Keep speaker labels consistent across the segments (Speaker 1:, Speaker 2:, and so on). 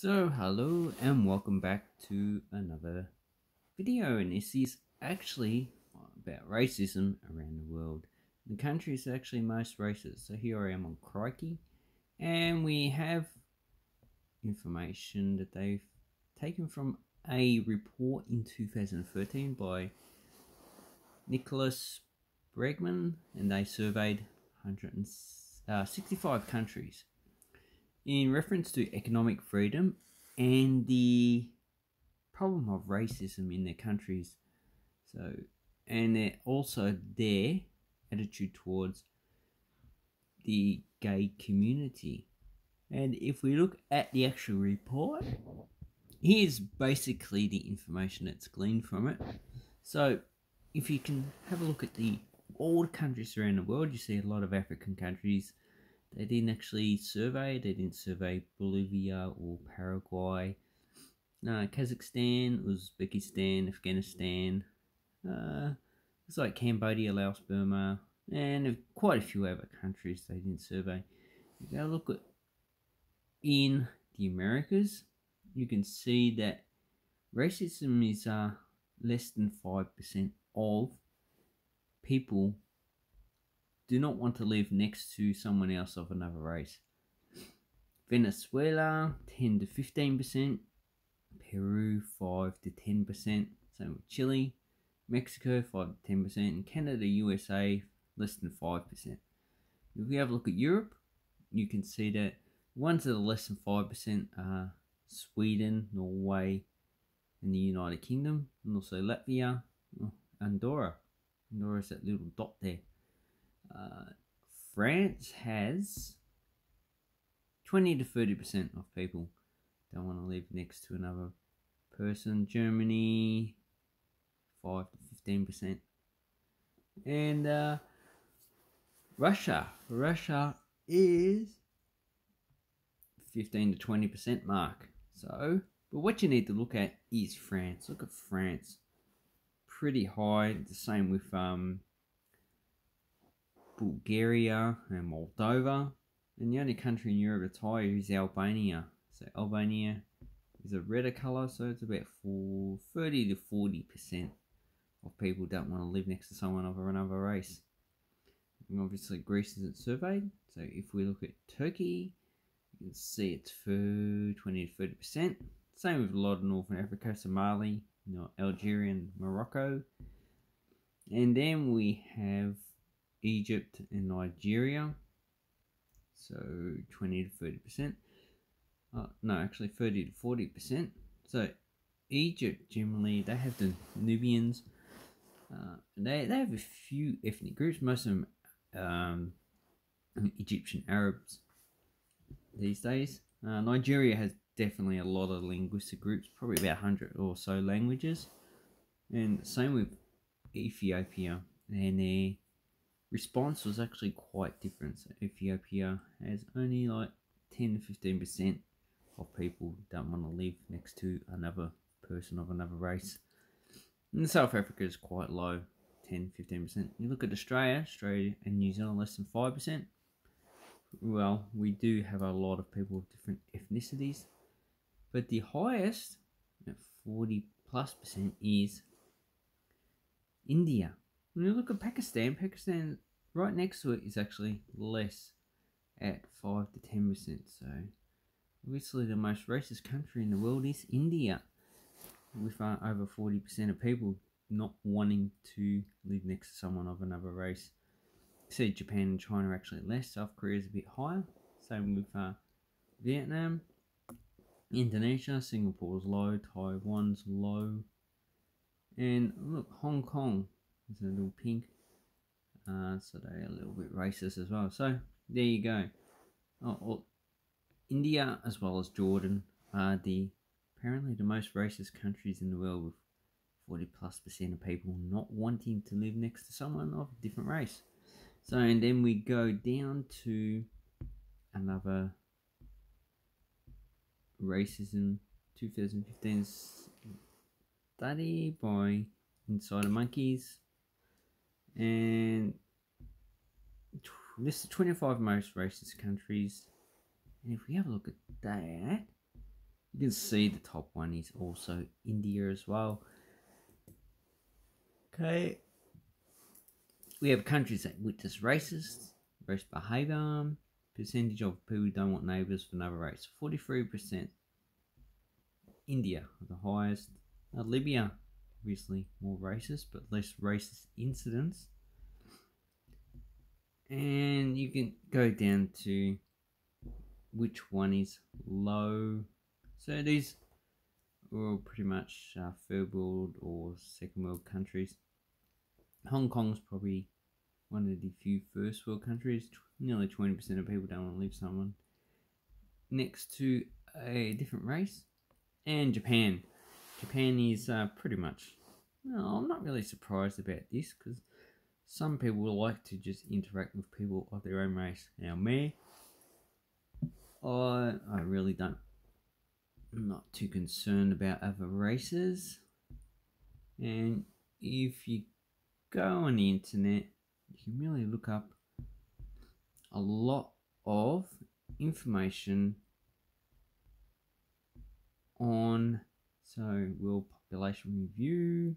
Speaker 1: So hello and welcome back to another video and this is actually about racism around the world. The countries actually most racist. So here I am on Crikey and we have information that they've taken from a report in 2013 by Nicholas Bregman and they surveyed 165 uh, countries in reference to economic freedom and the problem of racism in their countries. So, and also their attitude towards the gay community. And if we look at the actual report, here's basically the information that's gleaned from it. So, if you can have a look at the all countries around the world, you see a lot of African countries they didn't actually survey, they didn't survey Bolivia or Paraguay. No, Kazakhstan, Uzbekistan, Afghanistan, uh, it's like Cambodia, Laos, Burma, and quite a few other countries they didn't survey. If you go look at in the Americas, you can see that racism is uh, less than 5% of people do not want to live next to someone else of another race. Venezuela, 10 to 15%. Peru, 5 to 10%. Same with Chile. Mexico, 5 to 10%. And Canada, USA, less than 5%. If we have a look at Europe, you can see that ones that are less than 5% are Sweden, Norway, and the United Kingdom, and also Latvia, oh, Andorra. Andorra is that little dot there. France has 20 to 30% of people don't want to live next to another person. Germany, 5 to 15%. And uh, Russia. Russia is 15 to 20% mark. So, but what you need to look at is France. Look at France. Pretty high. The same with um, Bulgaria and Moldova. And the only country in Europe that's higher is Albania. So Albania is a redder colour, so it's about 30 to 40% of people don't want to live next to someone of another race. And obviously Greece isn't surveyed, so if we look at Turkey, you can see it's for 20 to 30%. Same with a lot of Northern Africa, Somali, you know, Algeria and Morocco. And then we have Egypt and Nigeria. So 20 to 30%. Uh, no, actually 30 to 40%. So Egypt generally, they have the Nubians. Uh, they, they have a few ethnic groups, most of them um, Egyptian Arabs these days. Uh, Nigeria has definitely a lot of linguistic groups, probably about 100 or so languages. And same with Ethiopia and their response was actually quite different. So Ethiopia has only like 10 to 15% of people don't want to live next to another person of another race. And South Africa is quite low, 10 15%. You look at Australia, Australia and New Zealand less than 5%. Well, we do have a lot of people of different ethnicities, but the highest, at 40 plus percent, is India. When you look at Pakistan, Pakistan right next to it is actually less at 5 to 10%. So, obviously, the most racist country in the world is India, with uh, over 40% of people not wanting to live next to someone of another race. See, Japan and China are actually less. South Korea is a bit higher. Same with uh, Vietnam, Indonesia, Singapore's low, Taiwan's low, and look, Hong Kong is a little pink. Uh, so they're a little bit racist as well. So there you go. Oh, India as well as Jordan are the apparently the most racist countries in the world with 40 plus percent of people not wanting to live next to someone of a different race. So and then we go down to another racism 2015 study by Insider Monkeys and this is 25 most racist countries. And if we have a look at that, You can see the top one is also India as well. Okay. We have countries that witness racist, race behaviour, percentage of people who don't want neighbours for another race, 43%. India, the highest. Libya, obviously more racist, but less racist incidents. And you can go down to which one is low. So these are all pretty much uh, third world or second world countries. Hong Kong's probably one of the few first world countries. Nearly 20% of people don't want to live someone next to a different race. And Japan. Japan is uh, pretty much. I'm not really surprised about this because some people like to just interact with people of their own race. Now, me, I, I really don't. I'm not too concerned about other races. And if you go on the internet, you can really look up a lot of information on so world population review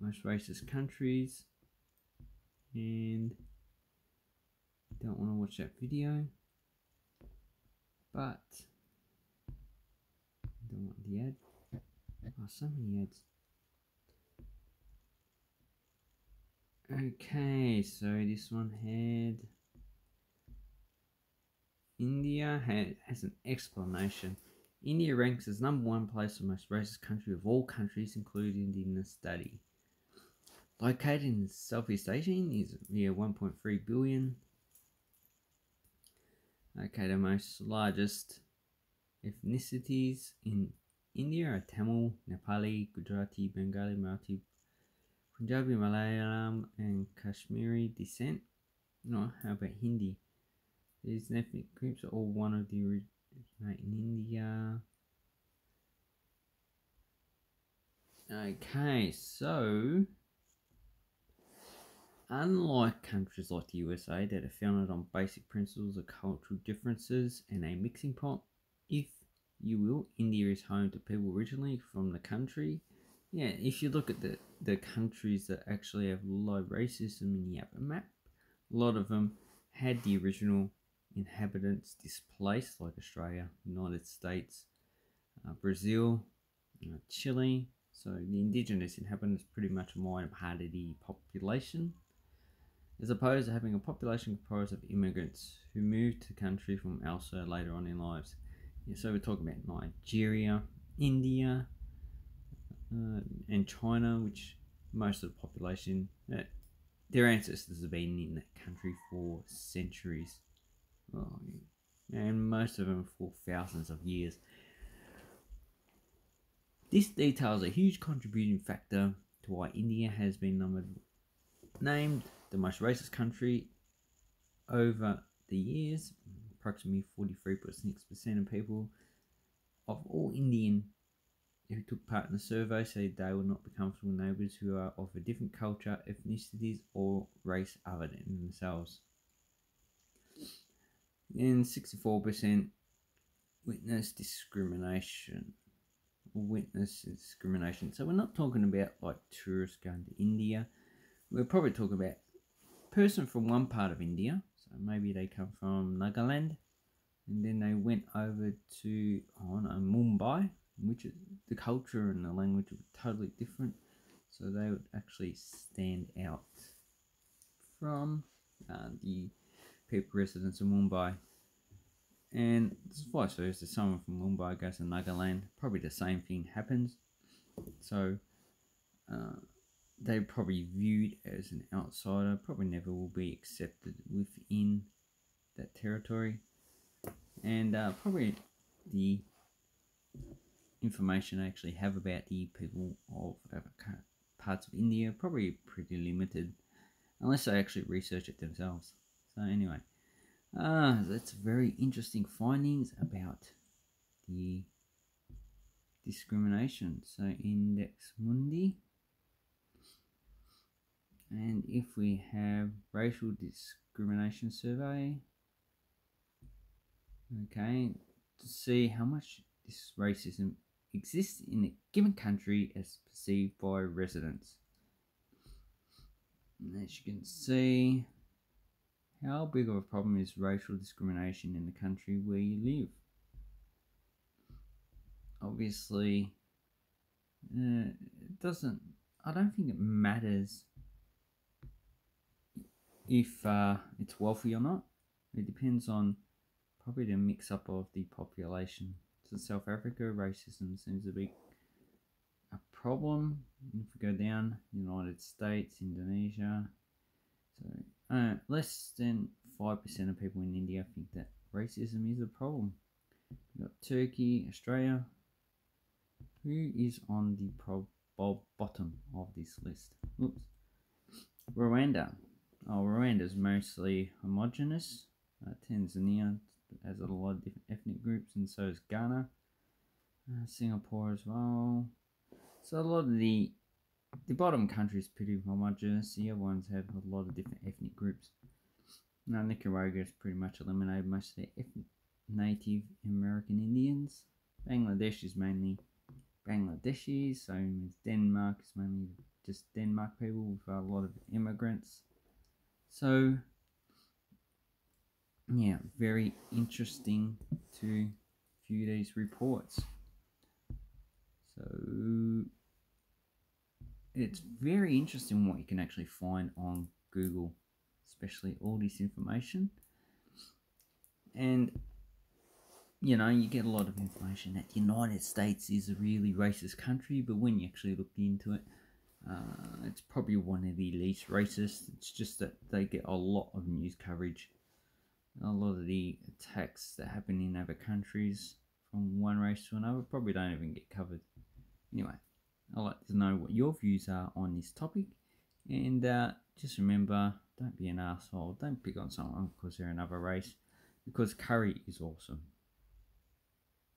Speaker 1: most racist countries and don't want to watch that video but don't want the ad oh so many ads Okay, so this one had India had, has an explanation. India ranks as number one place the most racist country of all countries included in the study. Located in Southeast Asia, is near 1.3 billion. Okay, the most largest ethnicities in India are Tamil, Nepali, Gujarati, Bengali, Marathi, Punjabi, Malayalam, and Kashmiri descent. No, how about Hindi? These ethnic groups are all one of the in India. Okay, so unlike countries like the USA that are founded on basic principles of cultural differences and a mixing pot, if you will, India is home to people originally from the country yeah, if you look at the, the countries that actually have low racism in the upper map, a lot of them had the original inhabitants displaced, like Australia, United States, uh, Brazil, uh, Chile. So the indigenous inhabitants pretty much a minority population, as opposed to having a population comprised of immigrants who moved to the country from elsewhere later on in lives. Yeah, so we're talking about Nigeria, India, uh, and China, which most of the population, uh, their ancestors have been in that country for centuries, oh, and most of them for thousands of years. This detail is a huge contributing factor to why India has been numbered, named the most racist country over the years. Approximately 43.6% of people of all Indian who took part in the survey said they will not be comfortable neighbours who are of a different culture, ethnicities, or race other than themselves. And 64% witness discrimination. Witness discrimination. So we're not talking about like tourists going to India. We're probably talking about person from one part of India. So maybe they come from Nagaland and then they went over to oh no, Mumbai which is, the culture and the language were totally different, so they would actually stand out from uh, the people residents in Mumbai. And vice versa, someone from Mumbai goes to Nagaland, probably the same thing happens. So uh, they probably viewed as an outsider, probably never will be accepted within that territory. And uh, probably the information I actually have about the people of parts of India probably pretty limited, unless they actually research it themselves. So anyway, uh, that's very interesting findings about the discrimination. So index mundi. And if we have racial discrimination survey, okay, to see how much this racism exists in a given country as perceived by residents. And as you can see, how big of a problem is racial discrimination in the country where you live? Obviously, uh, it doesn't, I don't think it matters if uh, it's wealthy or not. It depends on probably the mix up of the population. So South Africa, racism seems to be a problem. If we go down, United States, Indonesia. So uh, less than 5% of people in India think that racism is a problem. We've got Turkey, Australia. Who is on the pro- bottom of this list? Oops. Rwanda. Oh, Rwanda is mostly homogenous. Uh, Tanzania has a lot of different ethnic groups, and so is Ghana. Uh, Singapore as well. So a lot of the the bottom countries pretty homogenous. The other ones have a lot of different ethnic groups. Now Nicaragua has pretty much eliminated most of ethnic Native American Indians. Bangladesh is mainly Bangladeshi, so Denmark is mainly just Denmark people with a lot of immigrants. So yeah, very interesting to view these reports. So it's very interesting what you can actually find on Google, especially all this information. And you know, you get a lot of information that the United States is a really racist country, but when you actually look into it, uh, it's probably one of the least racist. It's just that they get a lot of news coverage a lot of the attacks that happen in other countries from one race to another probably don't even get covered. Anyway, I'd like to know what your views are on this topic, and uh, just remember don't be an asshole, don't pick on someone because they're another race, because curry is awesome.